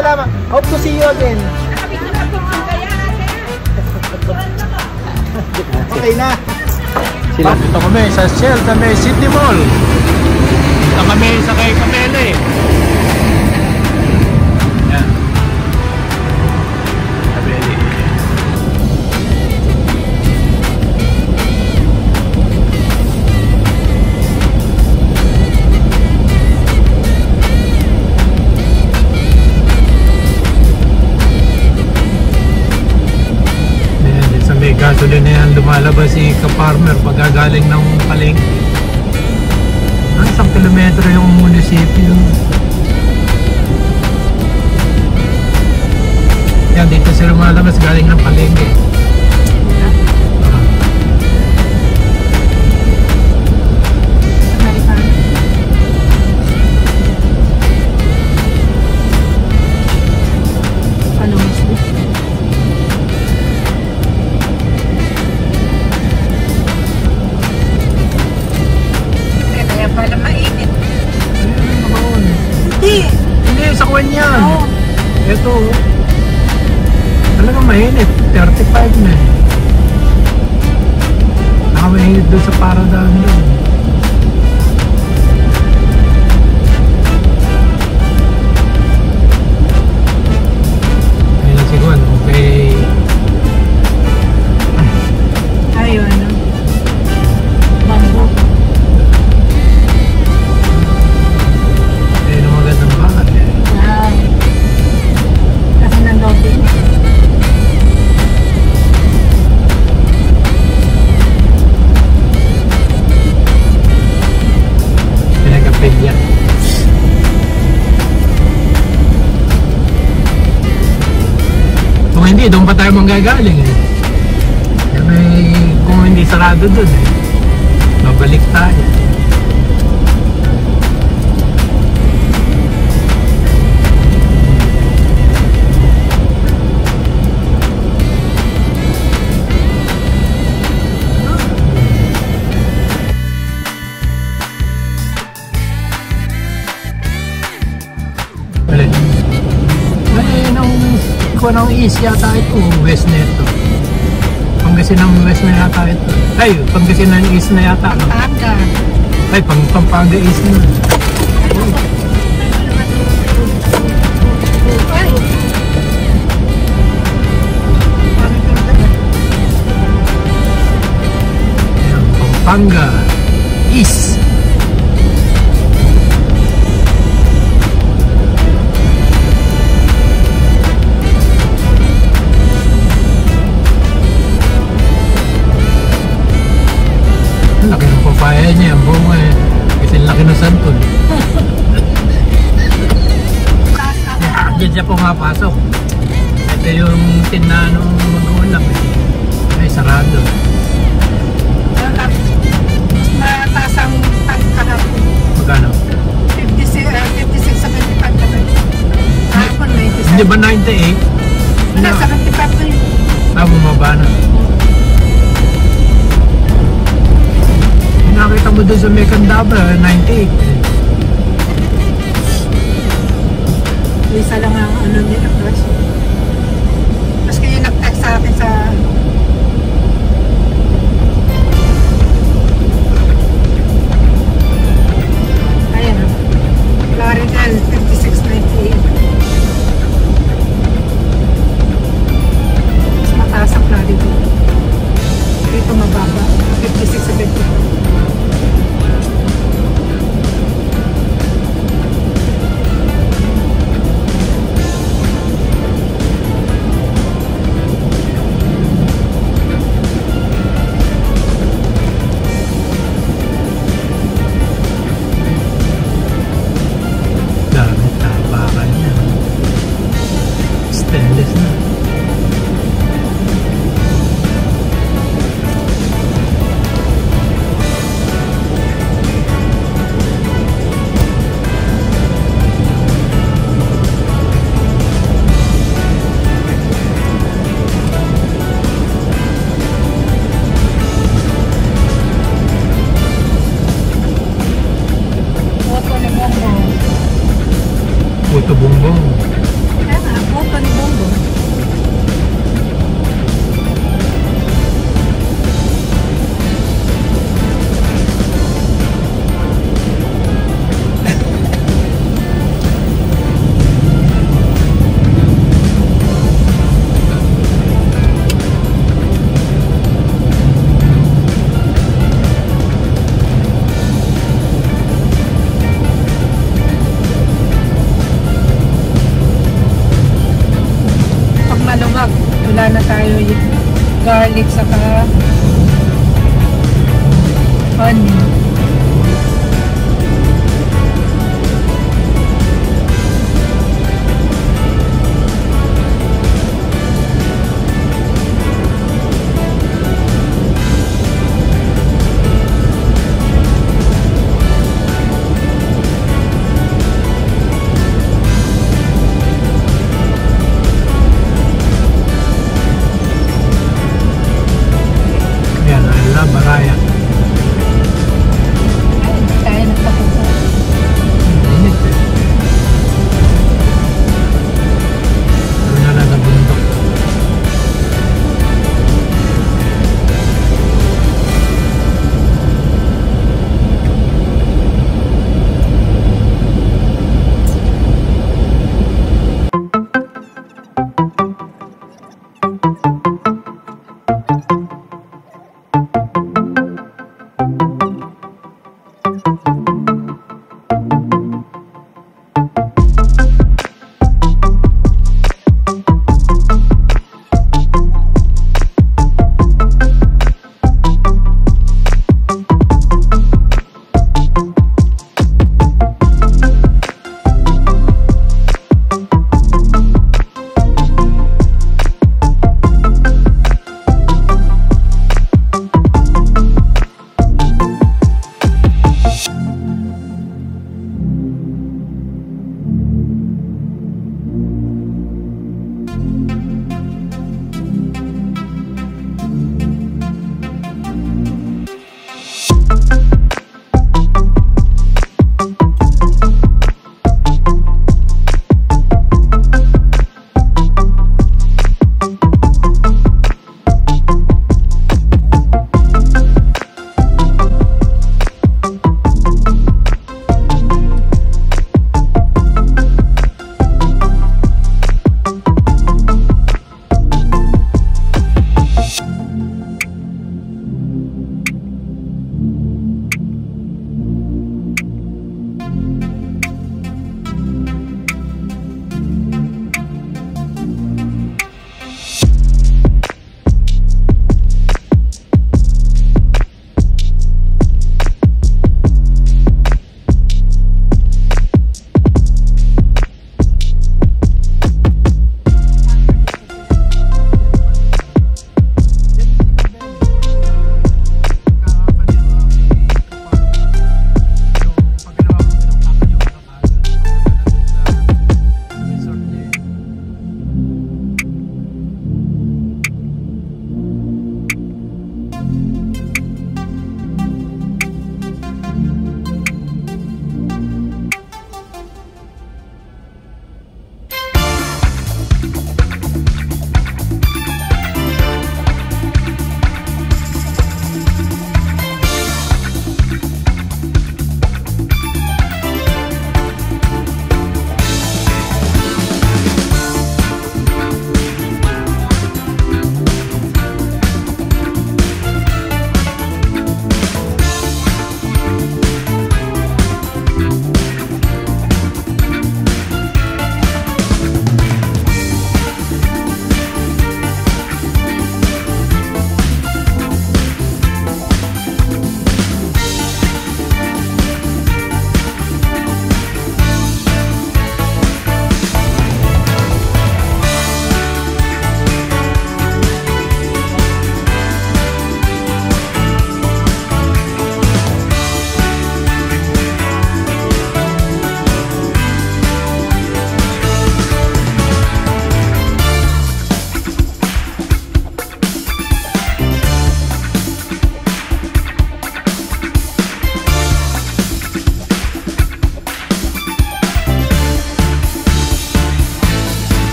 salamat. Hope to see you again. Okay na. Sila. Dito kami sa Shell, kami City Mall. Dito kami sa kay Kamele. Lumalabas si ka-farmer pagkagaling ng palengke. Ah, isang kilometro yung munisipyo. Yan, dito sila lumalabas galing ng palengke. Tayo manggagaling eh. May, kung hindi sarado doon eh. Ko nung east yata ito, west na ito. Pangasinan west na yata ito. Ay, Pangasinan east na yata. no? Paga. Ay, pang Pampanga east na. Pampanga east. Pumapasok. Ito yung tinanong magulang eh. Ay, sarado. Mataas ang tank kahapon. Magkano? 56, uh, 56, 75 naman. Kahapon, 97. Hindi ba 98? Wala, Na, 75 na yun. ah, bumaba na. Nakita mo doon sa Mekandabra, 98. Isa lang ang ano niya, crush. Tapos kayo nag-text sa akin sa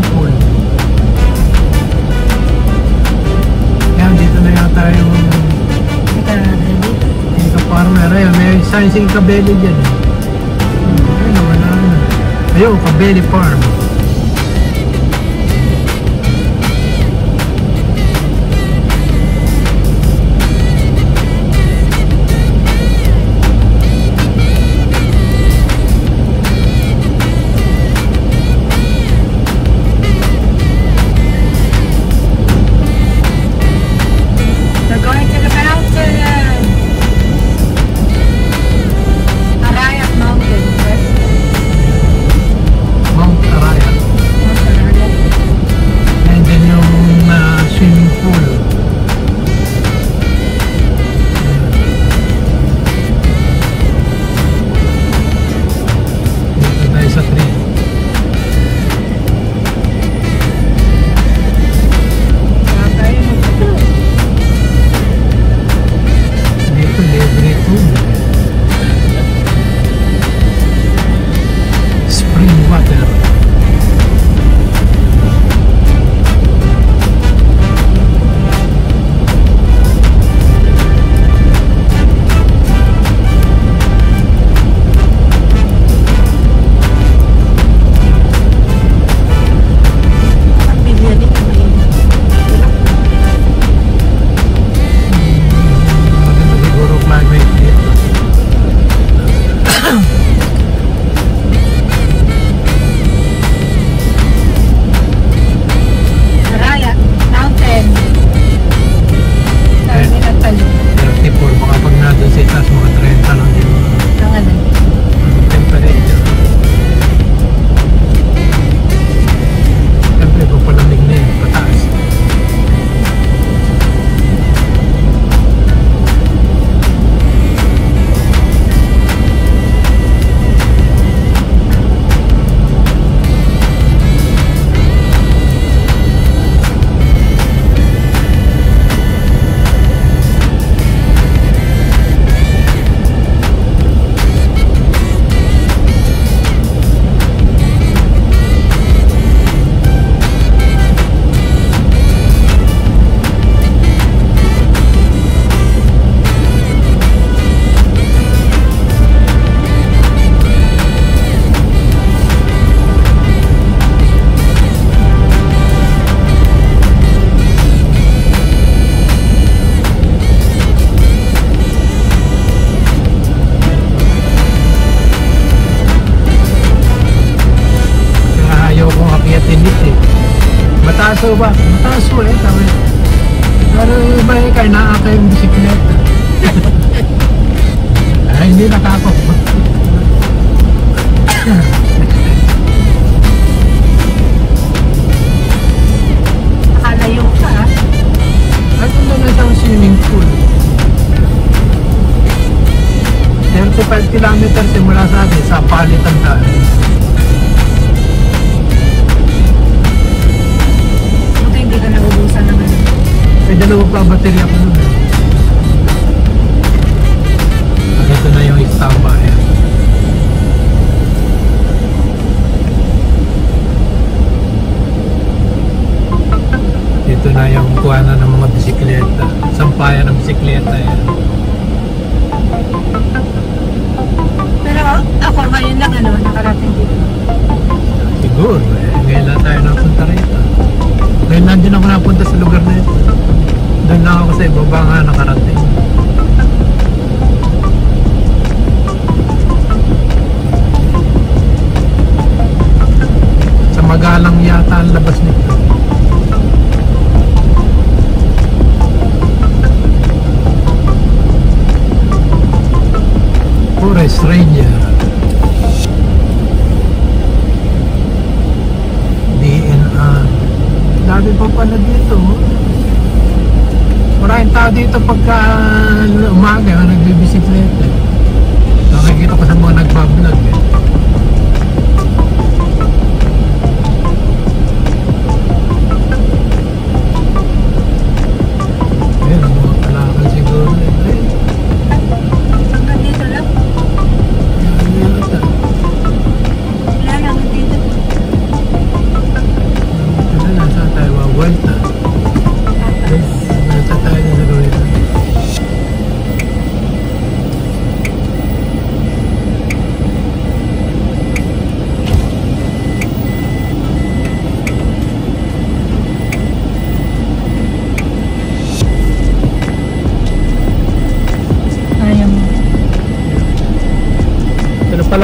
swimming pool. Yan, dito na yata yung yung kaparmera yun. May science yung kabeli dyan. Ayun naman na. Ayun, kabeli farm. kilometers simula sa atin sa palitan daan. Buti hindi ka naubusan naman. May dalawa pa baterya ko nun. kasi baba nga nakarantin ito pagka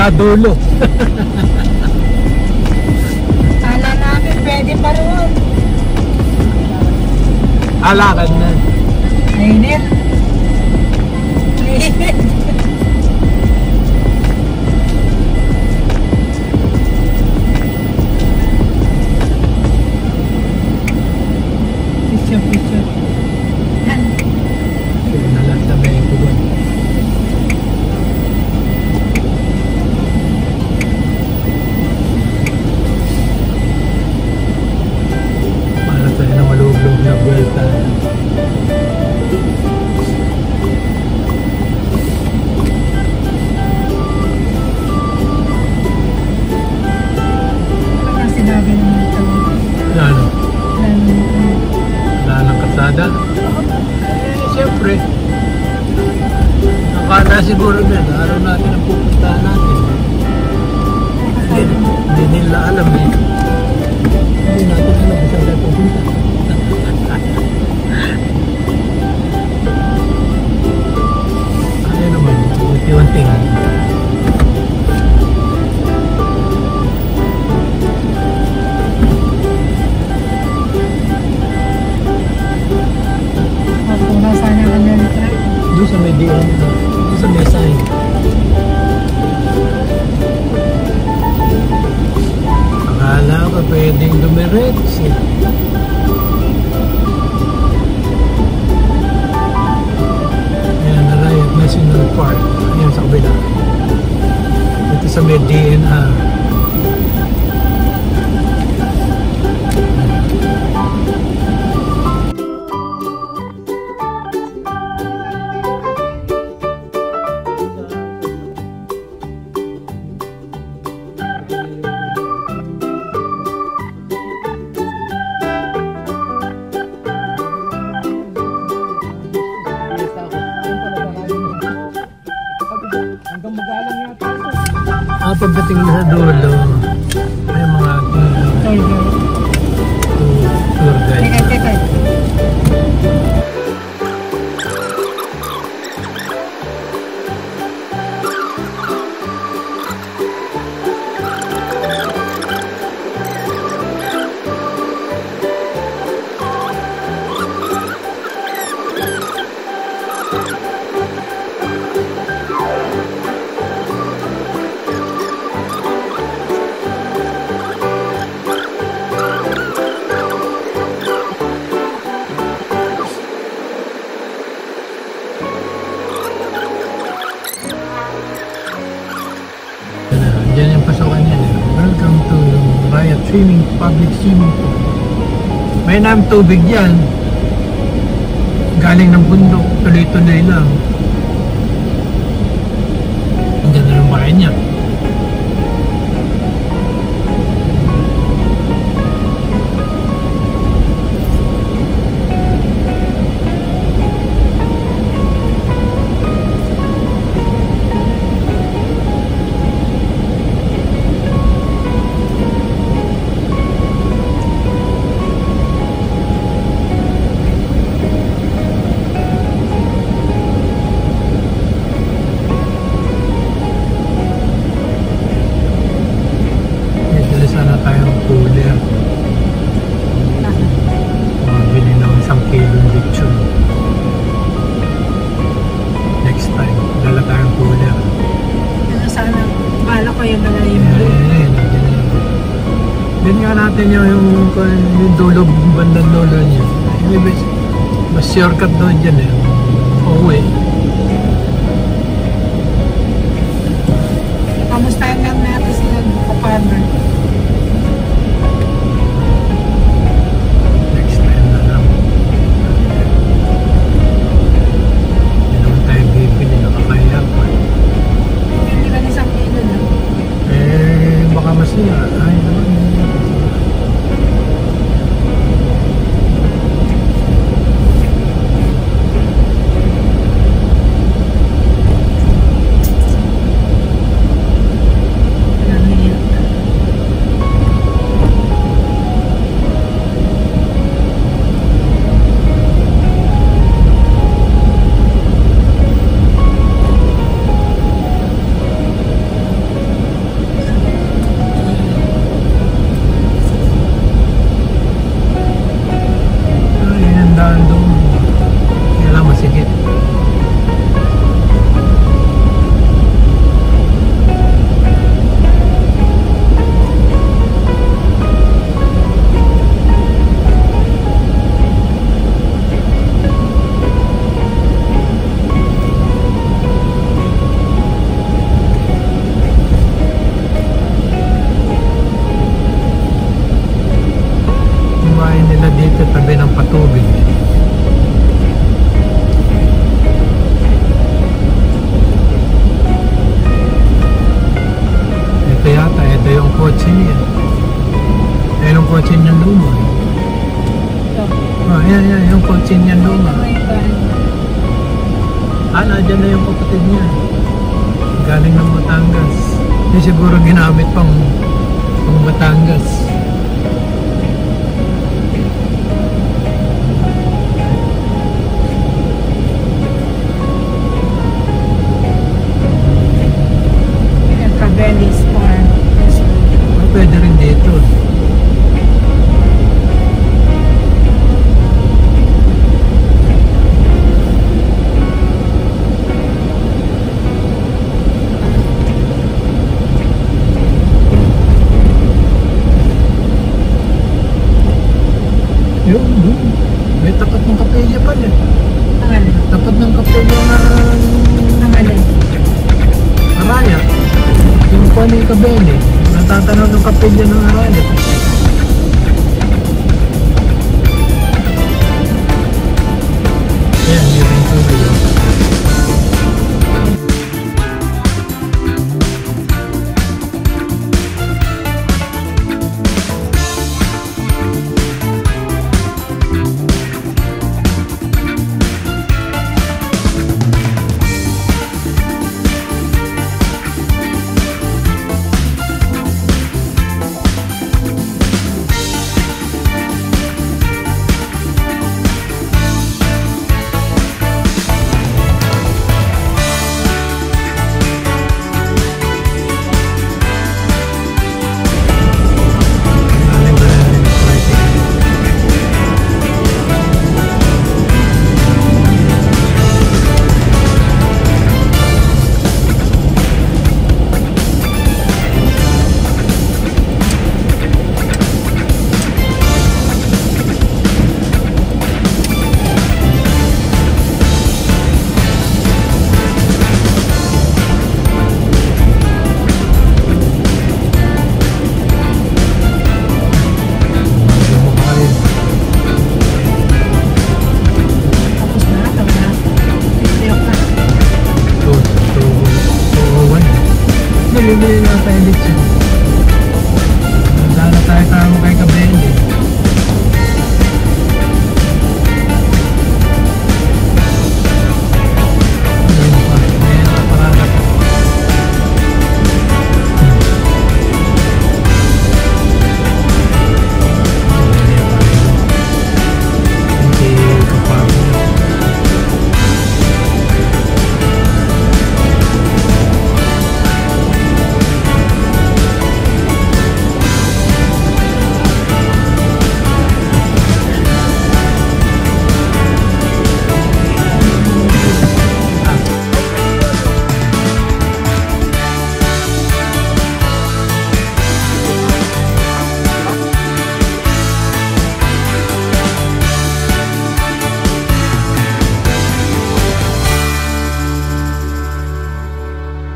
sa dulo. Kala namin pwede pa roon. Alakad na. Mainit. Mainit. asin. May nam tubig yan. Galing ng bundok, tuloy-tuloy lang. dulo, bandang dulo niya. May mas, mas shortcut doon dyan eh. Pauwi. Batangas. Yung siguro ginamit pang, pang Batangas. Cabrales Farm. Ah, pwede rin dito. Indian and Ireland.